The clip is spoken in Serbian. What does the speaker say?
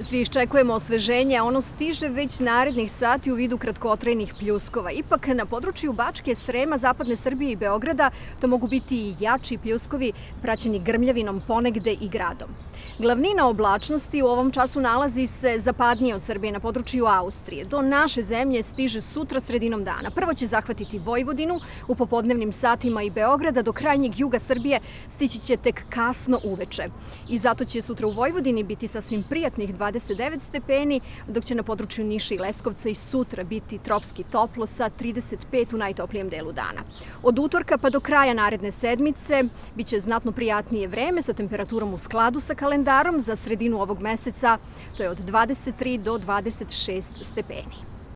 Svi iščekujemo osveženje, a ono stiže već narednih sati u vidu kratkotrajnih pljuskova. Ipak na području Bačke, Srema, Zapadne Srbije i Beograda to mogu biti i jači pljuskovi praćeni grmljavinom ponegde i gradom. Glavnina oblačnosti u ovom času nalazi se zapadnije od Srbije na području Austrije. Do naše zemlje stiže sutra sredinom dana. Prvo će zahvatiti Vojvodinu u popodnevnim satima i Beograda, do krajnjeg juga Srbije stići će tek kasno uveče. I zato će sutra u Vojvodini biti sasvim prijatnih 29 stepeni, dok će na području Niša i Leskovca i sutra biti tropski toplo sa 35 u najtoplijem delu dana. Od utorka pa do kraja naredne sedmice biće znatno prijatnije vreme sa temperaturom u skladu sa kalendarom za sredinu ovog meseca, to je od 23 do 26 stepeni.